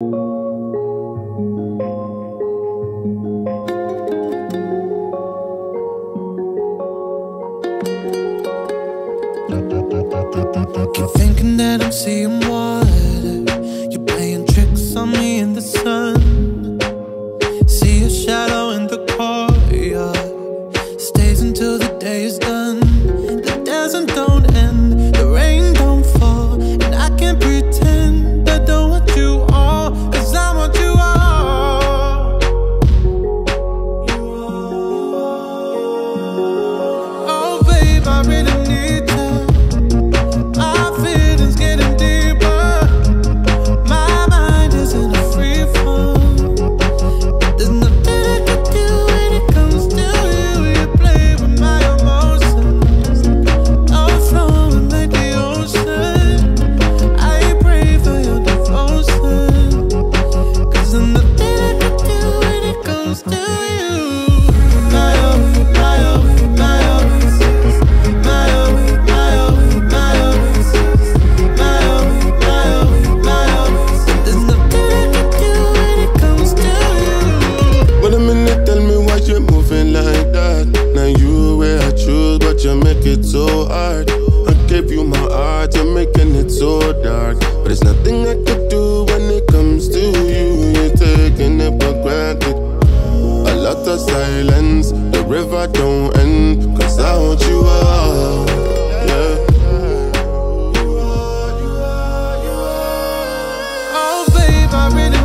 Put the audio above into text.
Keep thinking that I'm seeing art. I gave you my heart, you're making it so dark. But it's nothing I could do when it comes to you. You're taking it for granted. A lot of silence, the river don't end. Cause I want you all. Yeah. Oh, babe, I really